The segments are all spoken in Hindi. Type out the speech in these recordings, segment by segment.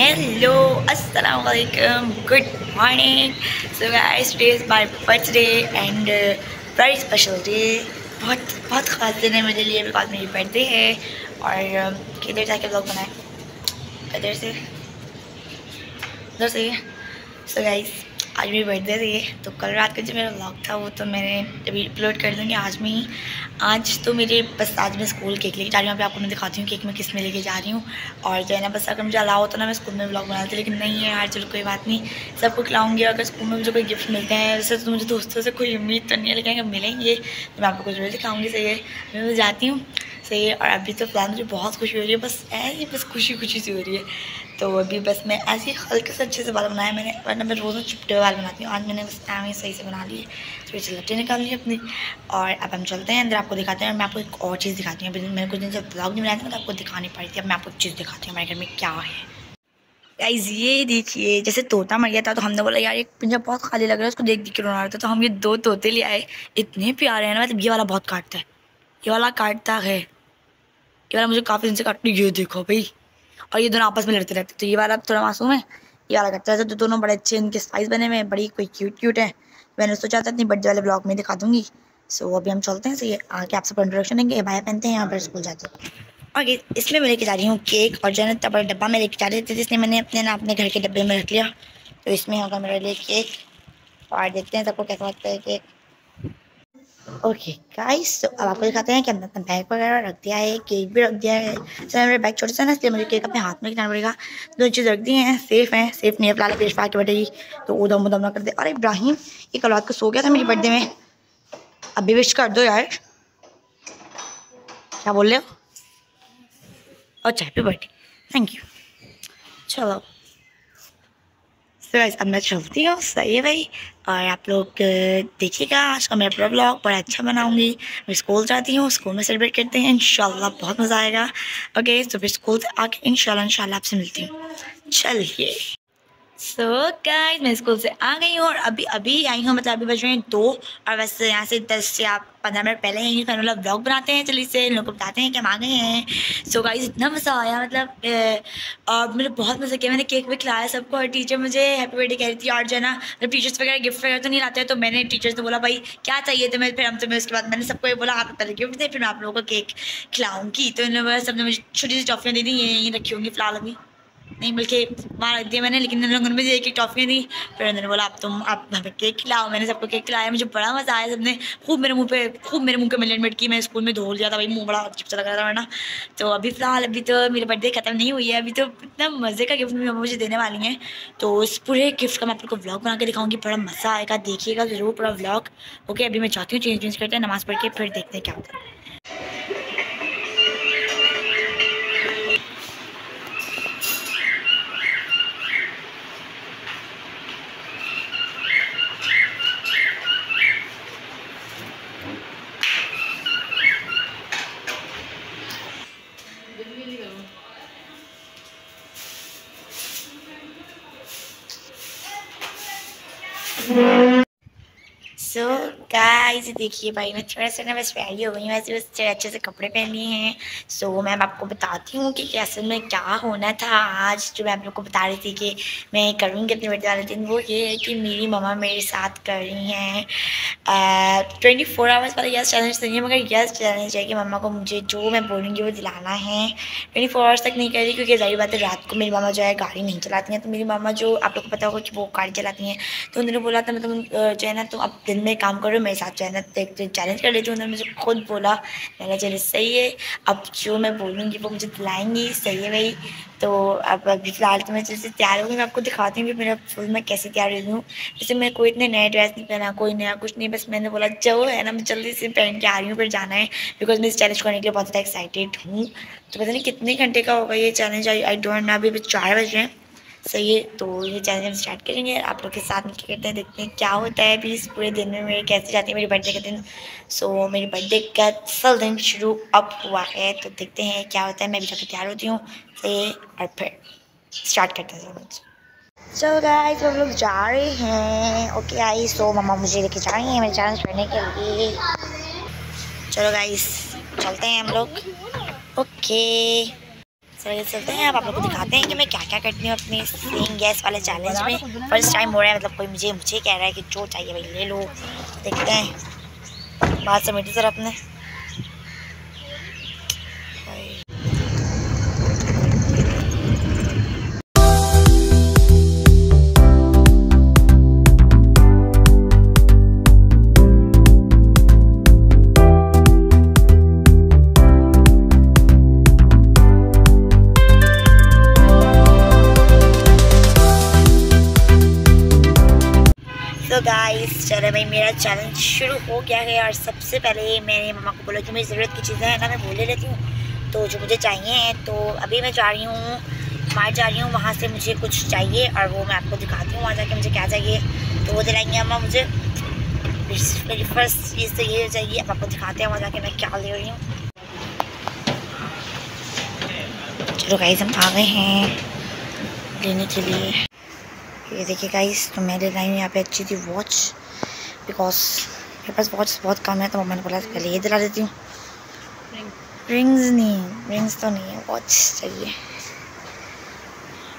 हेलो अस्सलाम वालेकुम good morning so guys today is my birthday and very special day बहुत बहुत ख़ास दिन है मेरे लिए बिकॉज़ मेरी बर्थडे है। और um, किधर जाके ब्लॉग बनाए? इधर से? उधर से सो गाइस आज मेरी बर्थडे थी तो कल रात का जो मेरा व्लॉग था, वो तो मैंने अभी अपलोड कर दूँगी आज में ही। आज तो मेरे, बस आज मैं स्कूल केक लेके जा रही हूँ, अभी आपको मैं दिखाती हूँ केक मैं किसमें लेके जा रही हूँ। और जो है ना, बस अगर मुझे अलाउ होता ना, मैं स्कूल में ब्लॉग बनाती, लेकिन नहीं है यार, चलो कोई बात नहीं। सबको खिलाऊँगी, अगर स्कूल में मुझे कोई गिफ्ट मिलते हैं, वैसे तो मुझे दोस्तों से कोई उम्मीद तो नहीं है, लेकिन अगर मिलेंगे तो मैं आपको कुछ ज़रूर दिखाऊँगी, सही है? मैं जाती हूँ, सही है? और अभी तो फ़िलहाल मुझे बहुत खुशी हो रही है, बस ऐसी बस खुशी खुशी सी हो रही है। तो अभी बस मैं ऐसे ही हल्के से अच्छे से बाल बनाए मैंने, वरना मैं रोज़ चिपटे बाल बनाती हूँ। आज मैंने बस ऐसे सही से बना लिए थोड़ी सी लट्टे निकाल ली अपनी। और अब हम चलते हैं, अंदर आपको दिखाते हैं। और मैं आपको एक और चीज़ दिखाती हूँ। अभी मैंने कुछ दिन से ब्लॉग नहीं बनाया था तो आपको दिखानी पड़ी थी। अब मैं आपको चीज़ दिखाती हूँ, हमारे घर में क्या है। गाइज़ ये देखिए, जैसे तोता मर गया था तो हमने बोला, यार एक पिंजा बहुत खाली लग रहा है, उसको देख देख के रोना रहा था। तो हम ये दो तोते ले आए, इतने प्यारे हैं ना मतलब ये वाला बहुत काटता है। ये वाला काटता है। ये वाला मुझे काफ़ी दिन से काटने ये देखो भाई और ये दोनों आपस में लड़ते रहते तो ये वाला थोड़ा मासूम है, ये वाला करता है। तो दोनों बड़े अच्छे, इनके साइज़ बने हुए हैं, बड़ी कोई क्यूट क्यूट है। मैंने सोचा था इतनी बर्थडे वाले ब्लॉग में दिखा दूँगी। सो अभी हम चलते हैं, सही आके आपसे इंट्रोडक्शन देंगे भाई पहनते हैं, यहाँ पर स्कूल जाते हैं। और इसमें मैं लेके जा रही हूँ केक और जो है बड़ा डब्बा में लेके जा रही थी, जिसने मैंने अपने ना अपने घर के डब्बे में रख लिया। तो इसमें होगा मेरे लिए केक और देखते हैं सबको कैसा लगता है केक ओके गाइस तो अब आपको दिखाते हैं कि हमने अपना बैग वगैरह रख दिया है केक भी रख दिया है सर मेरे बैग छोटे से ना इसलिए मुझे केक अपने हाथ में रखना पड़ेगा दो चीज़ रख दी हैं सेफ़ हैं सेफ़ नहीं है फ़िलहाल पेश के बैठेगी तो उदम उदम ना कर दे और इब्राहिम ये कल रात को सो गया था मेरी बर्थडे में अभी विश कर दो यार क्या बोल रहे हो अच्छा हैप्पी बर्थडे थैंक यू चलो तो अब मैं चलती हूँ। सही है भाई। और आप लोग देखिएगा, आज का मेरा पूरा ब्लॉग बड़ा अच्छा बनाऊँगी। मैं स्कूल जाती हूँ स्कूल में सेलिब्रेट करते हैं। इंशाल्लाह बहुत मज़ा आएगा। ओके तो फिर स्कूल से आके इंशाल्लाह इंशाल्लाह आपसे मिलती हूँ। चलिए। सो so, गाइस मैं स्कूल से आ गई हूँ और अभी अभी आई हूँ मतलब अभी बज रहे हैं दो और वैसे यहाँ से दस या पंद्रह मिनट पहले ही फिर मतलब ब्लॉग बनाते हैं चलिए से लोग को बताते हैं कि हम आ गए हैं। सो so, गाइस इतना मज़ा आया मतलब और मैंने बहुत मज़ा किया मैंने केक भी खिलाया सबको और टीचर मुझे हैप्पी बर्थडे कह रही थी और जो है ना मतलब टीचर्स वगैरह गिफ्ट वगैरह तो नहीं लाते तो मैंने टीचर्स ने बोला भाई क्या चाहिए तो मैं फिर हम तुम्हें उसके बाद मैंने सबको ये बोला आप पहले गिफ्ट दे फिर मैं आप लोगों को केक खिलाऊँगी। तो इन्होंने सबने मुझे छोटी सी टॉफ़ियाँ दे दी ये यहीं रखी होंगी फ़िलहाल अभी। नहीं, बल्कि रख दिया मैंने, लेकिन इन लोगों ने मुझे एक एक टॉफ़ियाँ दी। फिर उन्होंने बोला, आप तुम, आप हमें केक खिलाओ। मैंने सबको केक खिलाया, मुझे बड़ा मज़ा आया सबने। खूब मेरे मुँह पे, खूब मेरे मुँह पे मिलन की। मैं स्कूल में धो लिया था भाई मुँह बड़ा अजीब सा लग रहा था वरना तो अभी फ़िलहाल, अभी तो मेरी बर्थडे ख़त्म नहीं हुई है। अभी तो इतना मज़े का गिफ्ट मुझे देने वाली हैं। तो उस पूरे गिफ्ट का मैं आपको ब्लॉग बना के दिखाऊँगी। बड़ा मज़ा आएगा, देखिएगा ज़रूर पूरा ब्लॉग ओके अभी मैं चाहती हूँ चेंज चेंज करते हैं, नमाज़ पढ़ के फिर देखते हैं क्या होता है। गाइस देखिए भाई मैं थोड़ा सा ना बस रेडी हो गई हूँ। वैसे बस अच्छे से कपड़े पहन हैं। सो so, मैं आपको बताती हूँ कि असल में क्या होना था आज। जो मैं आप लोग को बता रही थी कि मैं करूँगी अपने बर्थडे वाले दिन वो ये है कि मेरी मम्मा मेरे साथ कर रही हैं। ट्वेंटी फोर आवर्स वाला यस चैलेंज नहीं है मगर यस चैलेंज है कि मम्मा को मुझे जो मैं बोलूँगी वो दिलाना है। ट्वेंटी फोर आवर्स तक नहीं कर रही क्योंकि ज़ाहिर बात है रात को मेरी मामा जो है गाड़ी नहीं चलाती हैं। तो मेरी मामा जो आप लोग को पता होगा कि वो गाड़ी चलाती हैं। तो उन्होंने बोला था मतलब जो है ना तो अब दिन में काम करो मेरे साथ चैनल देख चैलेंज कर लेती उन्होंने मुझे खुद बोला। मैंने चले सही है। अब जो मैं बोलूँगी, वो मुझे दिलाएँगी। सही है भाई। तो अब अभी फ़िलहाल तो मैं जैसे तैयार होगी मैं आपको दिखाती हूँ कि मेरा फुल मैं कैसे तैयार हुई हूँ। जैसे मैं कोई इतने नए ड्रेस नहीं पहना, कोई नया कुछ नहीं, बस मैंने बोला, जो है ना, मैं जल्दी से पहन के आ रही हूँ, फिर जाना है। बिकॉज़ मैं इस चैलेंज करने के लिए बहुत ज़्यादा एक्साइटेड हूँ। तो पता नहीं कितने घंटे का होगा ये challenge I I don't know अभी चार बज हैं। सही है तो ये चैलेंज हम स्टार्ट करेंगे। आप लोग के साथ मिलकर करते हैं देखते हैं क्या होता है। इस पूरे दिन में मेरे कैसे जाती है मेरे बर्थडे के दिन। सो so, मेरी बर्थडे का असल दिन शुरू अब हुआ है तो देखते हैं क्या होता है। मैं भी जाकर तैयार होती हूँ। सही और फिर स्टार्ट करते हैं चलो so गाइस हम लोग जा रहे हैं। ओके आई सो मम्मा मुझे लेके जा रही हैं मेरे चैलेंज करने के लिए। चलो गाइस चलते हैं हम लोग। ओके चलिए चलते हैं अब आप लोग को दिखाते हैं कि मैं क्या क्या करती हूँ अपने सिंग गैस वाले चैलेंज में। फ़र्स्ट टाइम हो रहा है मतलब कोई मुझे मुझे कह रहा है कि जो चाहिए भाई ले लो। देखते हैं। बात समेटी सर अपने गाइस चलो भाई, मेरा चैलेंज शुरू हो गया है और सबसे पहले मैंने मम्मा को बोला कि मेरी ज़रूरत की चीज़ें हैं ना, मैं बोल लेती हूँ। तो जो मुझे चाहिए हैं तो अभी मैं जा रही हूँ बाहर जा रही हूँ, वहाँ से मुझे कुछ चाहिए और वो मैं आपको दिखाती हूँ वहाँ जाके मुझे क्या चाहिए। तो वो दिलाएँगे अम्मा मुझे। मेरी फ़र्स्ट चीज़ तो ये चाहिए अब आपको दिखाते हैं वहाँ जाके मैं क्या ले रही हूँ। चलो गाइस हम आ गए हैं लेने के लिए। ये देखिए गाइस तो मैं ले लाई हूँ यहाँ पे अच्छी थी वॉच बिकॉज़ मेरे पास वॉच बहुत कम है तो मैंने बोला पहले ये दिला देती हूँ। रिंग्स नहीं रिंग्स तो नहीं है वॉच चाहिए।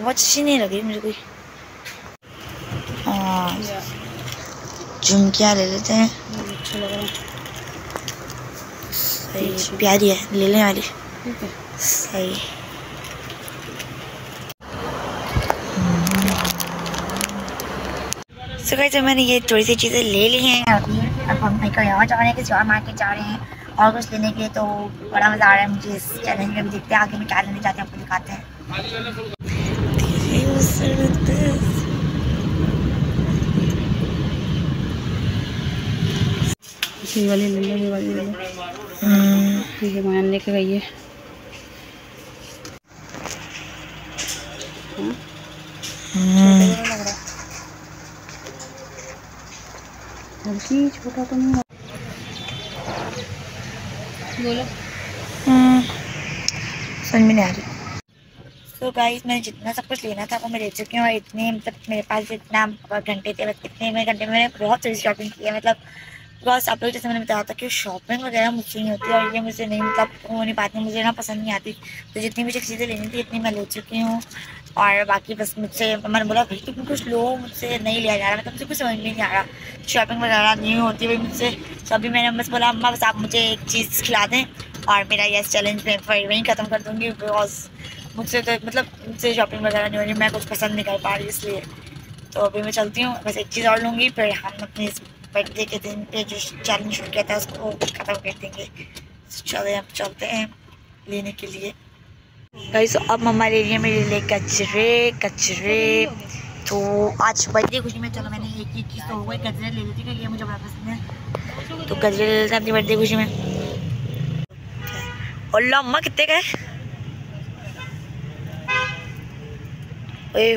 वॉच अच्छी नहीं लगी मुझे कोई झुमकियाँ ले लेते हैं। सही प्यारी है ले लेने वाली। सही। सो जब मैंने ये थोड़ी सी चीज़ें ले ली हैं अभी अब हम कहीं यहाँ जा रहे हैं किसी और मार्केट जा रहे हैं और कुछ लेने के लिए तो बड़ा मज़ा आ रहा है मुझे इस चैलेंज में भी देखते हैं आगे मैं क्या लेने चाहते हैं आपको दिखाते हैं ये वाली ले लो ये वाली ले लो हम्म। ये बहन लेके गई हाँ? हल्की छोटा तो नहीं बोलो। हम्म। समझ में नहीं आ रही। तो गाइस मैंने जितना सब कुछ लेना था वो मैं ले चुकी हूँ और इतने मतलब मेरे पास जितना घंटे थे बस इतने में घंटे में मैंने बहुत सारी शॉपिंग की है मतलब बिकॉज़ आप लोग जैसे मैंने बताया था कि शॉपिंग वगैरह मुझसे नहीं होती और ये मुझे नहीं मतलब हो नहीं पाती मुझे ना पसंद नहीं आती। तो जितनी मुझे चीज़ें लेनी थी इतनी मैं ले चुकी हूँ। और बाकी बस मुझसे, मैंने बोला, भाई, तुम कुछ लो, मुझसे नहीं लिया जा रहा मतलब मुझे कुछ समझ में नहीं आ रहा। शॉपिंग वगैरह नहीं होती, भाई, मुझसे। तो अभी मैंने बस बोला, अम्मा, बस आप मुझे एक चीज़ खिला दें और मेरा ये चैलेंज मैं वहीं ख़त्म कर दूँगी बिकॉज़ मुझसे तो मतलब मुझसे शॉपिंग वगैरह नहीं हो रही, मैं कुछ पसंद नहीं कर पा रही इसलिए। तो अभी मैं चलती हूँ, बस एक चीज़ और लूँगी, फिर हम अपने इस बर्थडे के दिन पे जो चैलेंज शुरू किया था उसको ख़त्म कर देंगे। चले, अब चलते हैं लेने के लिए। गाइस अब मम्मा ले रही है मेरे लिए कचरे कचरे। तो आज बर्थडे खुशी में चलो, मैंने एक ही चीज़ तो हो गई गजरे ले लेती क्योंकि मुझे बड़ा पसंद है तो गजरे ले लेते अपनी बर्थडे खुशी में। और अम्मा कितने का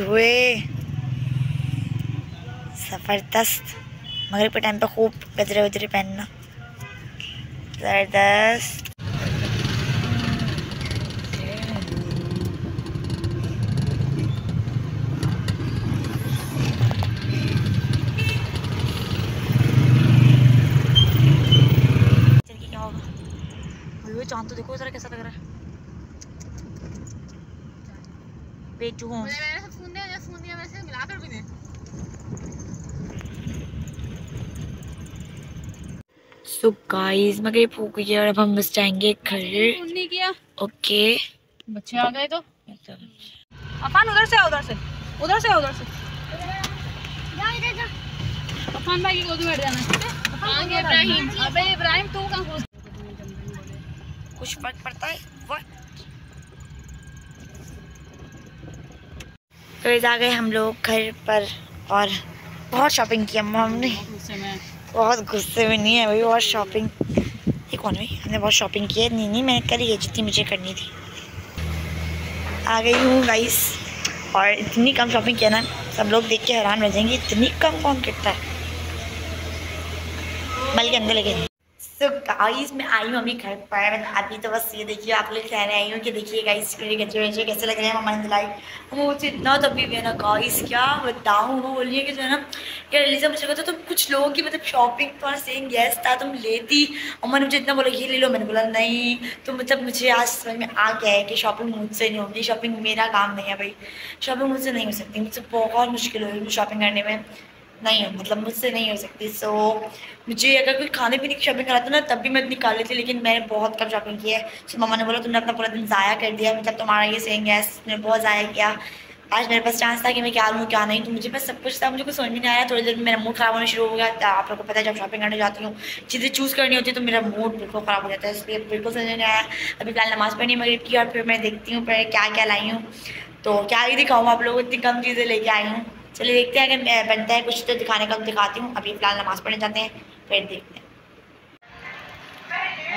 हुए। ज़बरदस्त। मगर पे टाइम पे खूब गजरे वजरे पहनना। ज़बरदस्त। तो देखो जरा कैसा लग रहा है। बेचू। हूँ सो गाइस मगर भूख गई और अब हम बस जाएँगे घर। नहीं किया? ओके बच्चे आ गए तो। अफान उधर से उधर से। उधर से उधर से। अफान भाई की गोदी बैठ जाना। इब्राहिम। अबे इब्राहिम तू कहाँ कुछ फ़र्क पड़ता है What? तो आ गए हम लोग घर पर और बहुत शॉपिंग की अम्मा हमने बहुत गुस्से में। नहीं है भाई बहुत शॉपिंग ये कौन भाई? हमने बहुत शॉपिंग की है। नहीं नहीं मैंने करी है जितनी मुझे करनी थी। आ गई हूँ गाइस और इतनी कम शॉपिंग किया ना सब लोग देख के हैरान रह जाएँगे इतनी कम कौन करता है? बल्कि अंदर लेके सो गाइस मैं आई हूँ अभी घर पर। अभी तो बस ये देखिए, आप लोग कह रहे आई हूँ कि देखिए गाइस मेरे वच्चे कैसे लग रहे हैं? मम्मा दिलाई वो मुझे इतना तभी भी है ना गाइस क्या बताऊँ? वो बोलिए कि जो है ना यार एलिजा मुझे कहता तुम कुछ लोगों की मतलब शॉपिंग तुम्हारा सेम गैस था, तुम लेती और ने मुझे इतना बोला ये ले लो, मैंने बोला, नहीं। तो मतलब मुझे आज समझ में आ गया है कि शॉपिंग मुझसे नहीं होगी। शॉपिंग मेरा काम नहीं है भाई। शॉपिंग मुझसे नहीं हो सकती। मुझसे बहुत मुश्किल होगी शॉपिंग करने में। नहीं हो मतलब मुझसे नहीं हो सकती। सो so, मुझे अगर कोई खाने पीने की शॉपिंग कराता ना तब भी मैं निकाल लेती लेकिन मैंने बहुत कम शॉपिंग की है। सो so, मम्मा ने बोला तुमने अपना पूरा दिन ज़ाया कर दिया मतलब तुम्हारा ये सेंग है तुमने बहुत ज़ाया किया। आज मेरे पास चांस था कि मैं क्या लूँ क्या नहीं। तो मुझे बस सब कुछ था मुझे कुछ समझ नहीं आया। थोड़ी देर में मेरा मूड ख़राब होना शुरू हो गया। तो आप लोग को पता है जब शॉपिंग करने जाती हूँ चीज़ें चूज़ करनी होती है तो मेरा मूड बिल्कुल ख़राब हो जाता है। इसलिए बिल्कुल समझ नहीं आया। अभी फ़िलहाल नमाज़ पढ़नी मगरब की और फिर मैं देखती हूँ फिर क्या क्या लाई हूँ। तो क्या ही दिखाऊँ आप लोग इतनी कम चीज़ें लेके आई हूँ। चलिए देखते हैं अगर बनता है कुछ तो दिखाने का दिखाती हूँ। अभी फ़िलहाल नमाज़ पढ़ने जाते हैं फिर देखते हैं।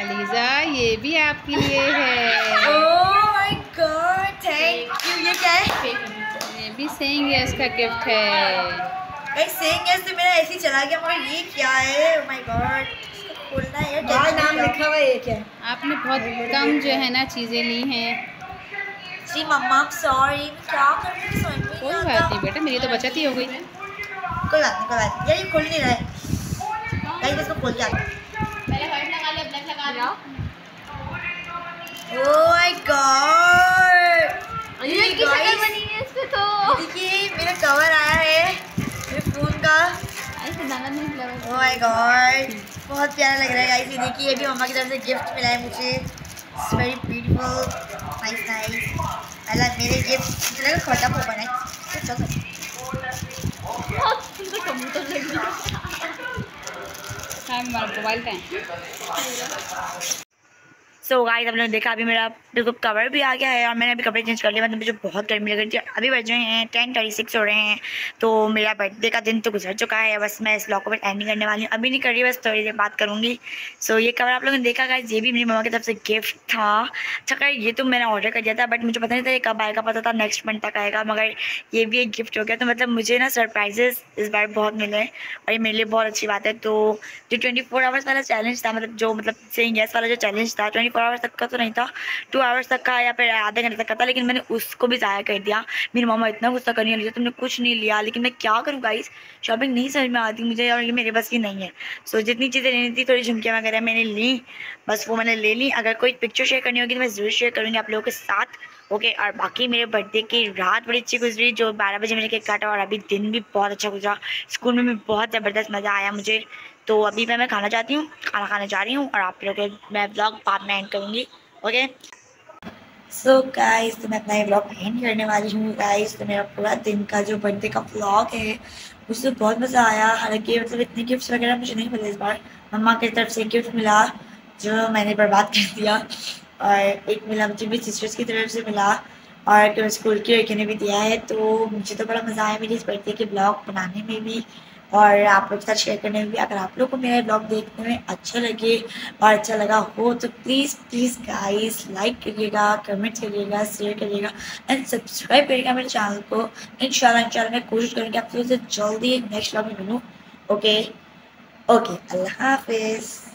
अलीजा ये भी आपके लिए है। Oh my god thank you ये क्या है? ये भी का गिफ्ट है। गाइस सेइंग यस से मेरा ऐसे ही चला गया मगर ये क्या है? ओह माय गॉड खोलना है। नाम लिखा हुआ है ये क्या? आपने बहुत कम जो है ना चीज़ें ली हैं। जी मम्मा सॉरी क्या कर कोई बात नहीं बेटा मेरी तो बचत ही हो गई। कोई बात नहीं कोई बात नहीं। यार ये खुल नहीं रहा है गाइस इसको खोल दिया ओह माय गॉड ये की शक्ल बनी है इस पे तो। देखिए मेरा कवर आया है। मेरे फ़ोन का। ओह माय गॉड बहुत प्यारा लग रहा है गाइस ये देखिए ये भी मम्मा की तरफ़ से गिफ्ट मिला है मुझे। It's very beautiful nice nice I love मेरे गिफ्ट लगा खोटा पोपन है। कबूतर लग रही मोबाइल है। सो गाइस आप लोगों ने देखा अभी मेरा बिल्कुल कवर भी आ गया है और मैंने अभी कपड़े चेंज कर लिया मतलब मुझे बहुत गर्मी लग रही थी। अभी बज रहे हैं टेन थर्टी सिक्स हो रहे हैं। तो मेरा बर्थडे का दिन तो गुजर चुका है। बस मैं इस ब्लॉग को एंडिंग करने वाली हूँ। अभी नहीं कर रही बस थोड़ी देर बात करूँगी। सो so, ये कवर आप लोगों ने देखा गाइस ये भी मेरी मम्मा की तरफ़ से गिफ्ट था। अच्छा ये तो मैंने ऑर्डर कर दिया था बट मुझे पता नहीं था ये कब आएगा पता था नेक्स्ट मंथ तक आएगा मगर ये भी एक गिफ्ट हो गया। तो मतलब मुझे ना सरप्राइजेस इस बार बहुत मिले और ये मेरे लिए बहुत अच्छी बात है। तो जो ट्वेंटी फोर आवर्स वाला चैलेंज था मतलब जो मतलब सेइंग गैस वाला जो चैलेंज था ट्वेंटी फोर आवर्स तक का तो नहीं था टू आवर्स तक का या फिर आधे घंटे तक का था, लेकिन मैंने उसको भी ज़ाया कर दिया। मेरी मामा इतना गुस्सा करनी लिया तुमने कुछ नहीं लिया, लेकिन मैं क्या करूँ गाइस शॉपिंग नहीं समझ में आती मुझे और ये मेरे बस की नहीं है। सो जितनी चीज़ें लेनी थी, थोड़ी झुमकियाँ वगैरह मैंने ली, बस वो मैंने ले ली। अगर कोई पिक्चर शेयर करनी होगी तो मैं ज़रूर शेयर करूँगी आप लोगों के साथ ओके और बाकी मेरे बर्थडे की रात बड़ी अच्छी गुजरी, जो बारह बजे मैंने केक काटा और अभी दिन भी बहुत अच्छा गुजरा। स्कूल में भी बहुत ज़बरदस्त मज़ा आया मुझे। तो अभी मैं मैं खाना चाहती हूँ, खाना खाने जा रही हूँ और आप लोग मैं ब्लॉग बाद में एंड करूँगी ओके सो गाइस तो मैं अपना ये ब्लॉग एंड करने वाली हूँ गाइस तो मेरा पूरा दिन का जो बर्थडे का ब्लॉग है, मुझे तो बहुत मज़ा आया, हालाँकि मतलब इतने गिफ्ट्स वगैरह मुझे नहीं मिले इस बार। मम्मा की तरफ़ से गिफ्ट मिला, जो मैंने बर्बाद कर दिया, और एक मिला मुझे मेरी सिस्टर्स की तरफ़ से मिला, और स्कूल की लड़के ने भी दिया है तो मुझे तो बड़ा मज़ा आया मेरी इस बर्थडे के ब्लॉग बनाने में भी। और आप लोग के साथ शेयर करने में भी अगर आप लोग को मेरा ब्लॉग देखने में अच्छा लगे और अच्छा लगा हो तो प्लीज़ प्लीज़ गाइस लाइक करिएगा कमेंट करिएगा शेयर करिएगा एंड सब्सक्राइब करिएगा मेरे चैनल को। इन शाला मैं कोशिश करूँगी आप लोगों से जल्दी नेक्स्ट ब्लॉग में मिलूँ। ओके ओके अल्लाह हाफिज़।